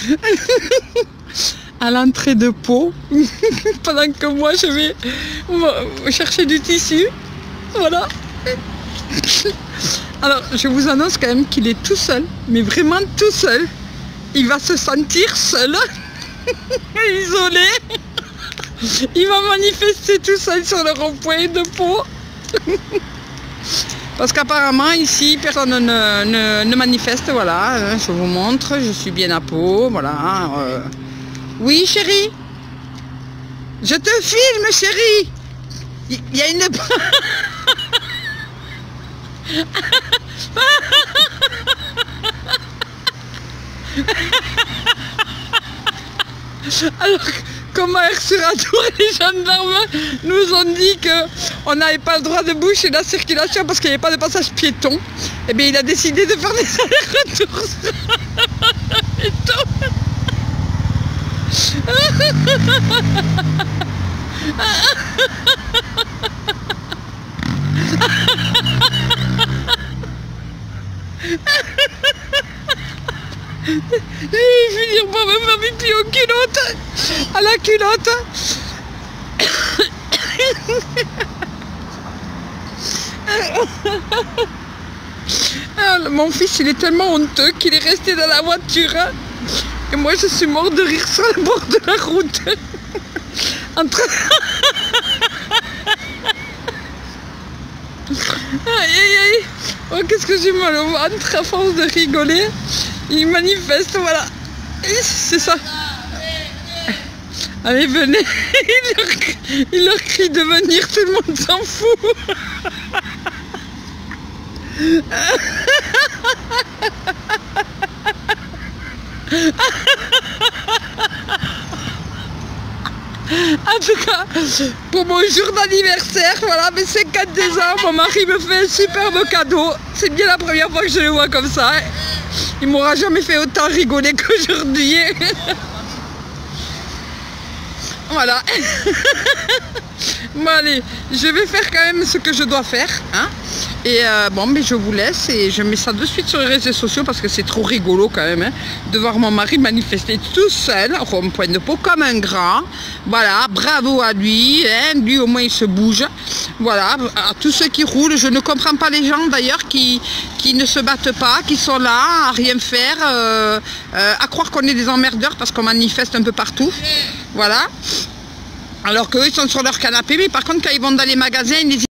à l'entrée de Pau pendant que moi je vais chercher du tissu. Voilà. Alors je vous annonce quand même qu'il est tout seul, mais vraiment tout seul. Il va se sentir seul, isolé. Il va manifester tout seul sur le rond-point de Pau. Parce qu'apparemment ici personne ne, ne, manifeste, voilà, hein, je vous montre, je suis bien à Pau, voilà. Euh. Oui chérie Je te filme chérie Il y a une... Alors, comme à Air-sur-Adour, les gendarmes nous ont dit qu'on n'avait pas le droit de boucher la circulation parce qu'il n'y avait pas de passage piéton? Et eh bien, il a décidé de faire des allers-retours sur le piéton. Je vais finir par me faire pipi aux culottes, à la culotte. Ah, mon fils, il est tellement honteux qu'il est resté dans la voiture. Et moi, je suis mort de rire sur le bord de la route. Entre... aïe aïe aïe. Oh, qu'est-ce que j'ai mal au ventre à force de rigoler. Il manifeste, voilà. C'est ça. Allez, venez. Il leur, crie de venir, tout le monde s'en fout. En tout cas, pour mon jour d'anniversaire, voilà, mes 52 ans, mon mari me fait un superbe cadeau. C'est bien la première fois que je le vois comme ça. Hein. Il m'aura jamais fait autant rigoler qu'aujourd'hui. voilà. bon allez, je vais faire quand même ce que je dois faire. Hein et euh, bon, mais je vous laisse et je mets ça de suite sur les réseaux sociaux parce que c'est trop rigolo quand même hein, de voir mon mari manifester tout seul rond-point de peau comme un grand. Voilà, bravo à lui. Hein, lui au moins il se bouge. Voilà, à tous ceux qui roulent, je ne comprends pas les gens d'ailleurs qui, qui ne se battent pas, qui sont là à rien faire, euh, euh, à croire qu'on est des emmerdeurs parce qu'on manifeste un peu partout. Voilà. Alors qu'eux, ils sont sur leur canapé, mais par contre, quand ils vont dans les magasins, ils